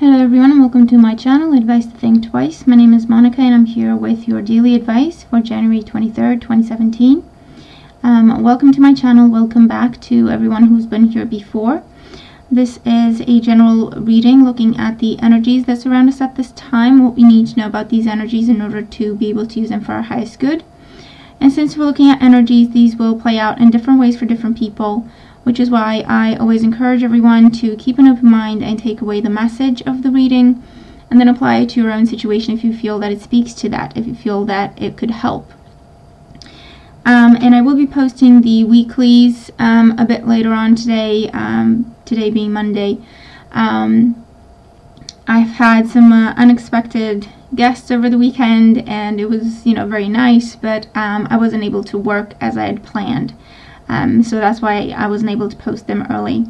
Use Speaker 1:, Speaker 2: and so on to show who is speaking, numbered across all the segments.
Speaker 1: Hello everyone and welcome to my channel, Advice to Think Twice. My name is Monica and I'm here with your daily advice for January 23rd, 2017. Um, welcome to my channel, welcome back to everyone who's been here before. This is a general reading looking at the energies that surround us at this time, what we need to know about these energies in order to be able to use them for our highest good. And since we're looking at energies, these will play out in different ways for different people which is why I always encourage everyone to keep an open mind and take away the message of the reading and then apply it to your own situation if you feel that it speaks to that, if you feel that it could help. Um, and I will be posting the weeklies um, a bit later on today, um, today being Monday. Um, I've had some uh, unexpected guests over the weekend and it was, you know, very nice, but um, I wasn't able to work as I had planned. Um, so that's why I wasn't able to post them early.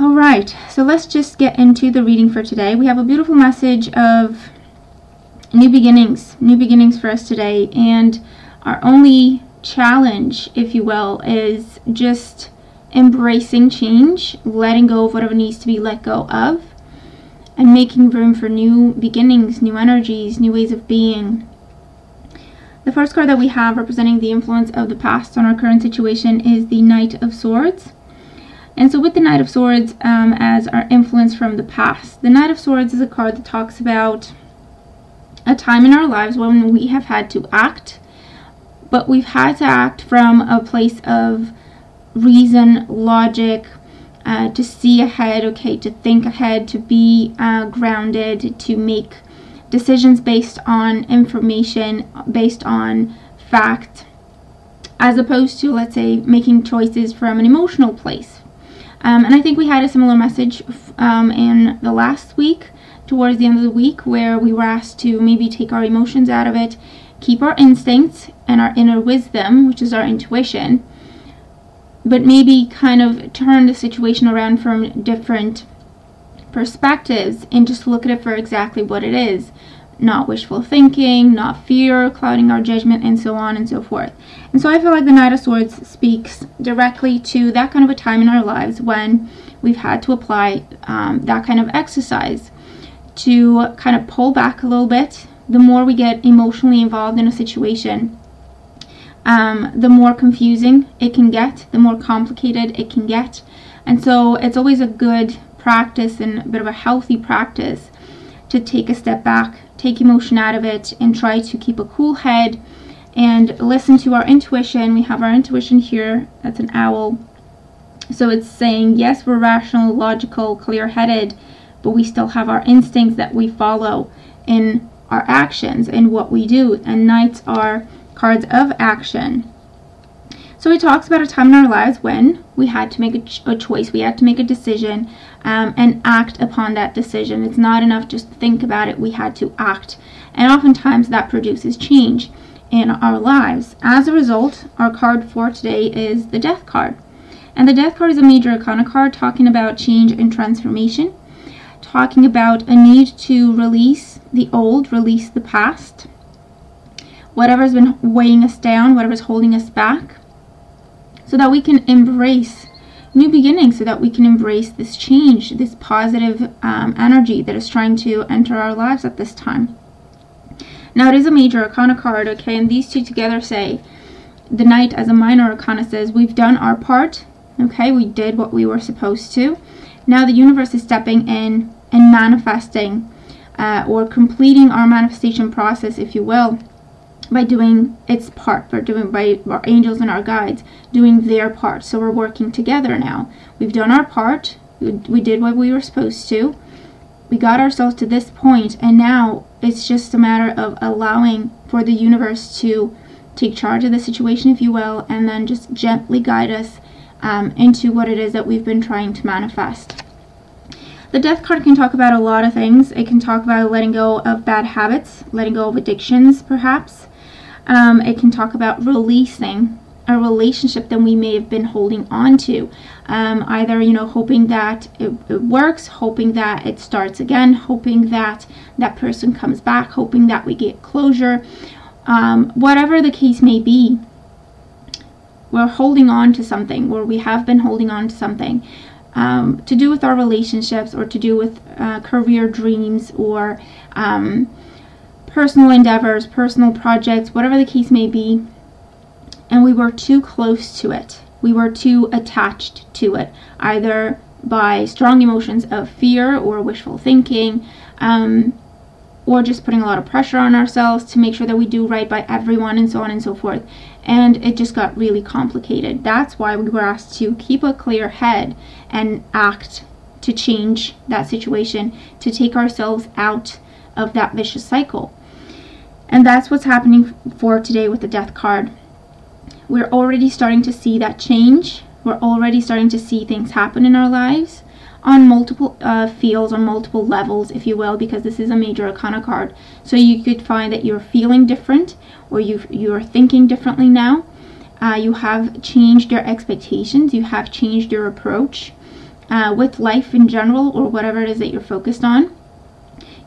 Speaker 1: Alright, so let's just get into the reading for today. We have a beautiful message of new beginnings, new beginnings for us today, and our only challenge, if you will, is just embracing change, letting go of whatever needs to be let go of, and making room for new beginnings, new energies, new ways of being. The first card that we have representing the influence of the past on our current situation is the Knight of Swords. And so with the Knight of Swords um, as our influence from the past, the Knight of Swords is a card that talks about a time in our lives when we have had to act, but we've had to act from a place of reason, logic, uh, to see ahead, okay, to think ahead, to be uh, grounded, to make decisions based on information, based on fact, as opposed to, let's say, making choices from an emotional place. Um, and I think we had a similar message um, in the last week, towards the end of the week, where we were asked to maybe take our emotions out of it, keep our instincts and our inner wisdom, which is our intuition, but maybe kind of turn the situation around from different perspectives and just look at it for exactly what it is not wishful thinking, not fear clouding our judgment, and so on and so forth. And so I feel like the Knight of Swords speaks directly to that kind of a time in our lives when we've had to apply um, that kind of exercise to kind of pull back a little bit. The more we get emotionally involved in a situation, um, the more confusing it can get, the more complicated it can get. And so it's always a good practice and a bit of a healthy practice to take a step back, take emotion out of it, and try to keep a cool head and listen to our intuition. We have our intuition here, that's an owl. So it's saying, yes, we're rational, logical, clear headed, but we still have our instincts that we follow in our actions and what we do. And knights are cards of action. So he talks about a time in our lives when we had to make a, ch a choice, we had to make a decision um, and act upon that decision. It's not enough just to think about it, we had to act. And oftentimes that produces change in our lives. As a result, our card for today is the Death card. And the Death card is a major arcana card talking about change and transformation, talking about a need to release the old, release the past, whatever's been weighing us down, whatever's holding us back so that we can embrace new beginnings, so that we can embrace this change, this positive um, energy that is trying to enter our lives at this time. Now, it is a major arcana card, okay, and these two together say the knight as a minor arcana says we've done our part, okay, we did what we were supposed to. Now the universe is stepping in and manifesting uh, or completing our manifestation process, if you will by doing its part. We're doing by our angels and our guides doing their part. So we're working together now. We've done our part. We did what we were supposed to. We got ourselves to this point, and now it's just a matter of allowing for the universe to take charge of the situation, if you will, and then just gently guide us um, into what it is that we've been trying to manifest. The death card can talk about a lot of things. It can talk about letting go of bad habits, letting go of addictions, perhaps. Um, it can talk about releasing a relationship that we may have been holding on to. Um, either, you know, hoping that it, it, works, hoping that it starts again, hoping that that person comes back, hoping that we get closure. Um, whatever the case may be, we're holding on to something, or we have been holding on to something. um, to do with our relationships or to do with uh, career dreams or um, personal endeavors, personal projects, whatever the case may be. And we were too close to it. We were too attached to it, either by strong emotions of fear or wishful thinking, um, or just putting a lot of pressure on ourselves to make sure that we do right by everyone and so on and so forth. And it just got really complicated. That's why we were asked to keep a clear head and act to change that situation, to take ourselves out of that vicious cycle. And that's what's happening for today with the death card. We're already starting to see that change. We're already starting to see things happen in our lives on multiple uh, fields, on multiple levels, if you will, because this is a major arcana card. So you could find that you're feeling different or you you're thinking differently now. Uh, you have changed your expectations. You have changed your approach uh, with life in general or whatever it is that you're focused on.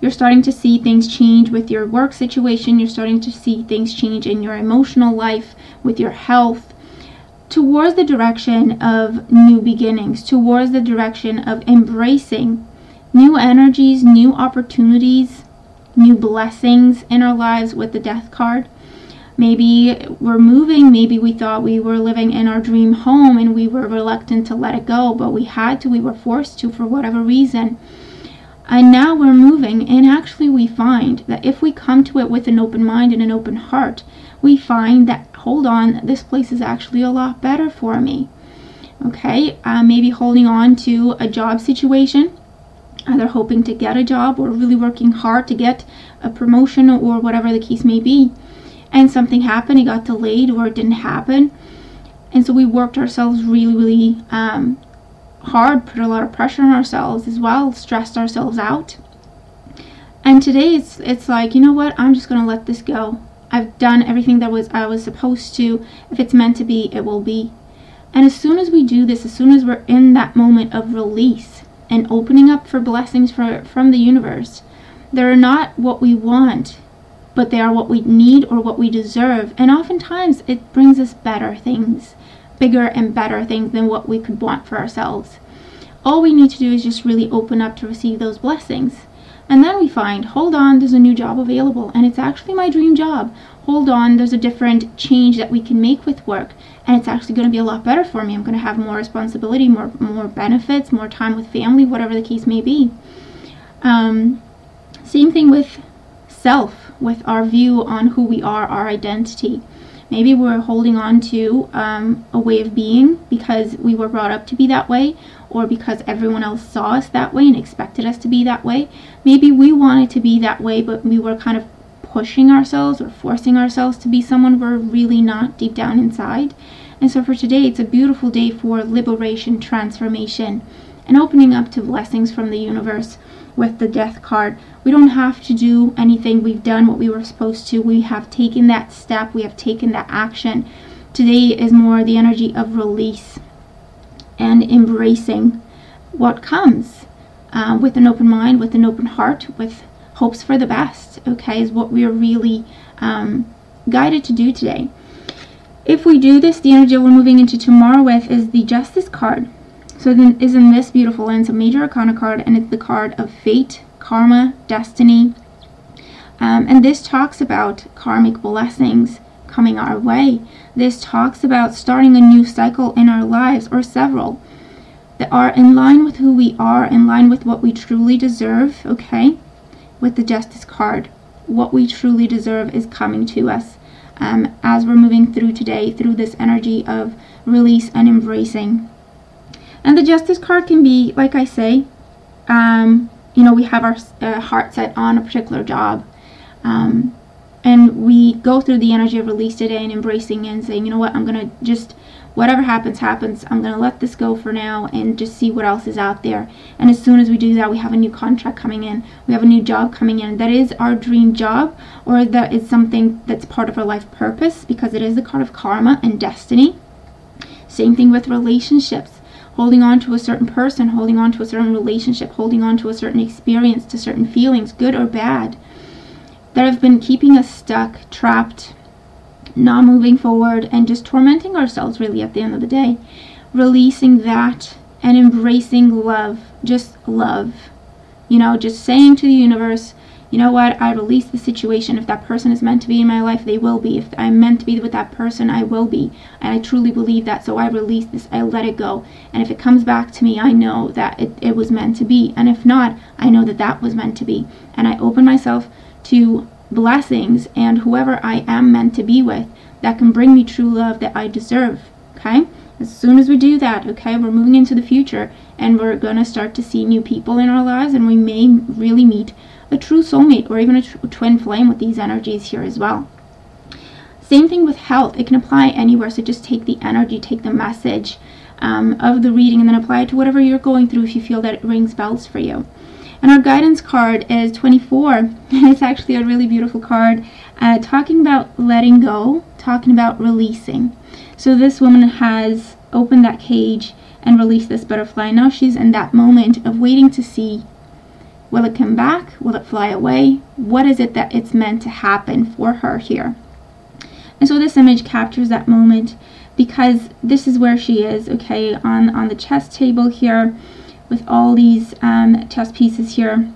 Speaker 1: You're starting to see things change with your work situation. You're starting to see things change in your emotional life, with your health, towards the direction of new beginnings, towards the direction of embracing new energies, new opportunities, new blessings in our lives with the death card. Maybe we're moving, maybe we thought we were living in our dream home and we were reluctant to let it go, but we had to, we were forced to for whatever reason. And now we're moving, and actually, we find that if we come to it with an open mind and an open heart, we find that, hold on, this place is actually a lot better for me. Okay, uh, maybe holding on to a job situation, either hoping to get a job or really working hard to get a promotion or whatever the case may be. And something happened, it got delayed or it didn't happen. And so we worked ourselves really, really um, hard, put a lot of pressure on ourselves as well, stressed ourselves out. And today it's it's like, you know what? I'm just going to let this go. I've done everything that was I was supposed to. If it's meant to be, it will be. And as soon as we do this, as soon as we're in that moment of release and opening up for blessings for, from the universe, they're not what we want, but they are what we need or what we deserve. And oftentimes it brings us better things, bigger and better things than what we could want for ourselves. All we need to do is just really open up to receive those blessings. And then we find, hold on, there's a new job available, and it's actually my dream job. Hold on, there's a different change that we can make with work, and it's actually going to be a lot better for me. I'm going to have more responsibility, more more benefits, more time with family, whatever the case may be. Um, same thing with self, with our view on who we are, our identity. Maybe we're holding on to um, a way of being because we were brought up to be that way, or because everyone else saw us that way and expected us to be that way. Maybe we wanted to be that way, but we were kind of pushing ourselves or forcing ourselves to be someone we're really not deep down inside. And so for today, it's a beautiful day for liberation, transformation, and opening up to blessings from the universe with the death card. We don't have to do anything. We've done what we were supposed to. We have taken that step. We have taken that action. Today is more the energy of release and embracing what comes uh, with an open mind, with an open heart, with hopes for the best, okay, is what we are really um, guided to do today. If we do this, the energy we're moving into tomorrow with is the Justice card. So then is in this beautiful lens, a major arcana card, and it's the card of fate, karma, destiny. Um, and this talks about karmic blessings coming our way. This talks about starting a new cycle in our lives, or several, that are in line with who we are, in line with what we truly deserve, okay? With the Justice card. What we truly deserve is coming to us um, as we're moving through today, through this energy of release and embracing. And the Justice card can be, like I say, um, you know, we have our uh, heart set on a particular job. Um, and we go through the energy of release today and embracing and saying, you know what, I'm going to just, whatever happens, happens. I'm going to let this go for now and just see what else is out there. And as soon as we do that, we have a new contract coming in. We have a new job coming in. That is our dream job or that is something that's part of our life purpose because it is the card of karma and destiny. Same thing with relationships. Holding on to a certain person, holding on to a certain relationship, holding on to a certain experience, to certain feelings, good or bad that have been keeping us stuck, trapped, not moving forward, and just tormenting ourselves really at the end of the day. Releasing that and embracing love, just love. You know, just saying to the universe, you know what, I release the situation. If that person is meant to be in my life, they will be. If I'm meant to be with that person, I will be. And I truly believe that. So I release this, I let it go. And if it comes back to me, I know that it, it was meant to be. And if not, I know that that was meant to be. And I open myself to blessings and whoever I am meant to be with that can bring me true love that I deserve. Okay? As soon as we do that, okay, we're moving into the future and we're going to start to see new people in our lives and we may really meet a true soulmate or even a tr- twin flame with these energies here as well. Same thing with health. It can apply anywhere. So just take the energy, take the message um, of the reading, and then apply it to whatever you're going through if you feel that it rings bells for you. And our guidance card is 24. and it's actually a really beautiful card uh, talking about letting go, talking about releasing. So this woman has opened that cage and released this butterfly. Now she's in that moment of waiting to see Will it come back? Will it fly away? What is it that it's meant to happen for her here? And so this image captures that moment because this is where she is, okay, on, on the chess table here with all these um, chess pieces here.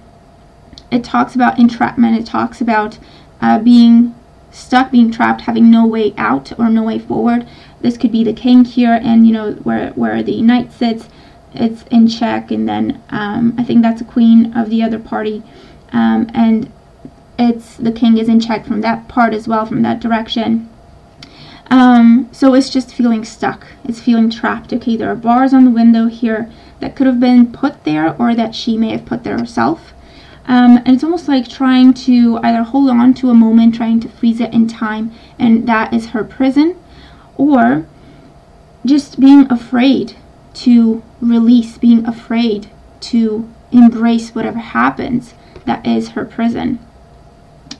Speaker 1: It talks about entrapment. It talks about uh, being stuck, being trapped, having no way out or no way forward. This could be the king here and, you know, where, where the knight sits it's in check and then um, I think that's a queen of the other party. Um, and it's the king is in check from that part as well from that direction. Um, so it's just feeling stuck. It's feeling trapped. Okay there are bars on the window here that could have been put there or that she may have put there herself um, and it's almost like trying to either hold on to a moment trying to freeze it in time and that is her prison or just being afraid to release being afraid to embrace whatever happens that is her prison.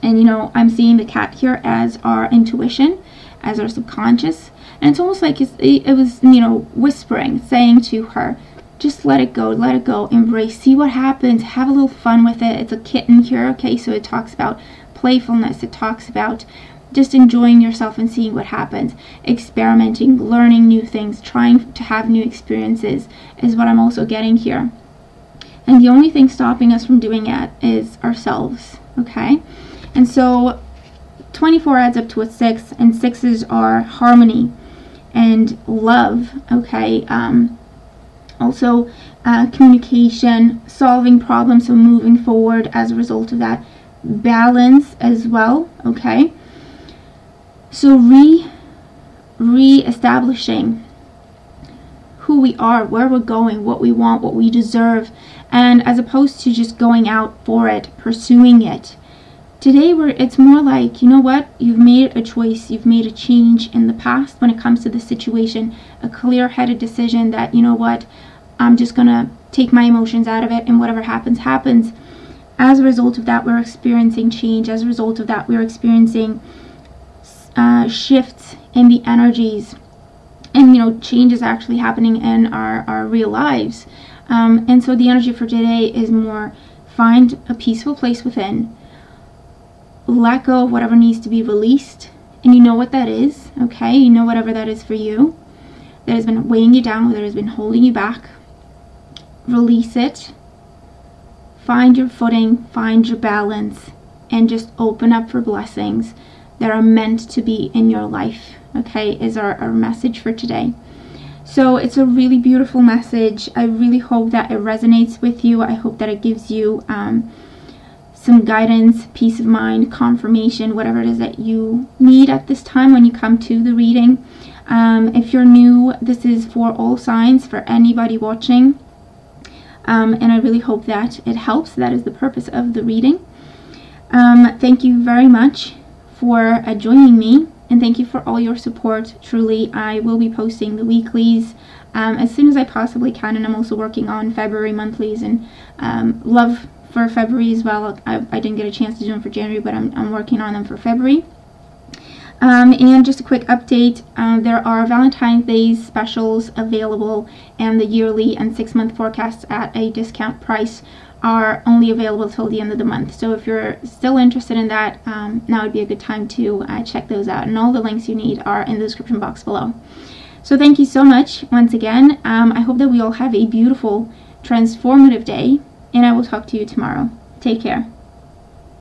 Speaker 1: And you know, I'm seeing the cat here as our intuition, as our subconscious. And it's almost like it was, you know, whispering, saying to her, just let it go, let it go, embrace, see what happens, have a little fun with it. It's a kitten here, okay? So it talks about playfulness, it talks about just enjoying yourself and seeing what happens, experimenting, learning new things, trying to have new experiences is what I'm also getting here. And the only thing stopping us from doing it is ourselves, okay? And so 24 adds up to a 6, and 6s are harmony and love, okay? Um, also, uh, communication, solving problems, so moving forward as a result of that. Balance as well, okay? So re re-establishing who we are, where we're going, what we want, what we deserve, and as opposed to just going out for it, pursuing it. Today we're it's more like, you know what? You've made a choice, you've made a change in the past when it comes to the situation, a clear-headed decision that, you know what? I'm just to take my emotions out of it and whatever happens happens. As a result of that, we're experiencing change. As a result of that, we're experiencing uh, shifts in the energies and you know changes actually happening in our, our real lives um, and so the energy for today is more find a peaceful place within let go of whatever needs to be released and you know what that is okay you know whatever that is for you that has been weighing you down that has been holding you back release it find your footing find your balance and just open up for blessings that are meant to be in your life, okay, is our, our message for today. So it's a really beautiful message. I really hope that it resonates with you. I hope that it gives you um, some guidance, peace of mind, confirmation, whatever it is that you need at this time when you come to the reading. Um, if you're new, this is for all signs, for anybody watching. Um, and I really hope that it helps. That is the purpose of the reading. Um, thank you very much for uh, joining me and thank you for all your support. Truly, I will be posting the weeklies um, as soon as I possibly can, and I'm also working on February monthlies and um, love for February as well. I, I, didn't get a chance to do them for January, but I'm, I'm working on them for February. Um, and just a quick update, uh, there are Valentine's Day specials available and the yearly and six month forecasts at a discount price are only available till the end of the month. So if you're still interested in that, um, now would be a good time to uh, check those out. And all the links you need are in the description box below. So thank you so much once again. Um, I hope that we all have a beautiful, transformative day, and I will talk to you tomorrow. Take care.